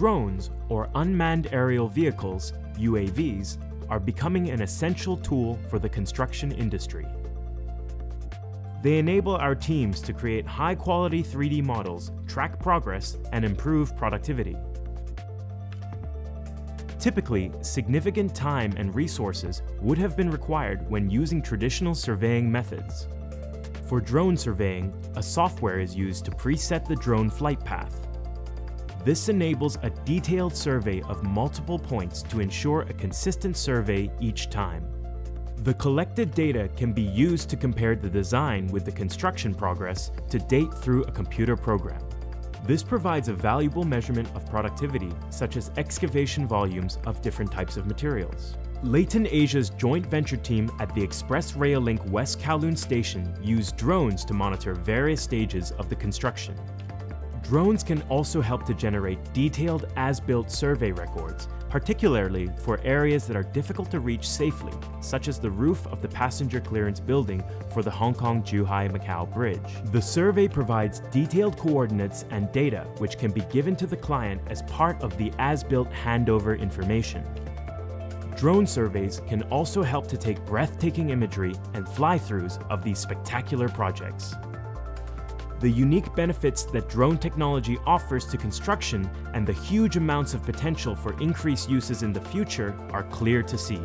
Drones, or unmanned aerial vehicles, UAVs, are becoming an essential tool for the construction industry. They enable our teams to create high-quality 3D models, track progress, and improve productivity. Typically, significant time and resources would have been required when using traditional surveying methods. For drone surveying, a software is used to preset the drone flight path. This enables a detailed survey of multiple points to ensure a consistent survey each time. The collected data can be used to compare the design with the construction progress to date through a computer program. This provides a valuable measurement of productivity, such as excavation volumes of different types of materials. Leighton Asia's joint venture team at the Express Rail Link West Kowloon Station used drones to monitor various stages of the construction. Drones can also help to generate detailed as-built survey records, particularly for areas that are difficult to reach safely, such as the roof of the passenger clearance building for the Hong Kong-Zhuhai-Macau Bridge. The survey provides detailed coordinates and data which can be given to the client as part of the as-built handover information. Drone surveys can also help to take breathtaking imagery and fly-throughs of these spectacular projects. The unique benefits that drone technology offers to construction and the huge amounts of potential for increased uses in the future are clear to see.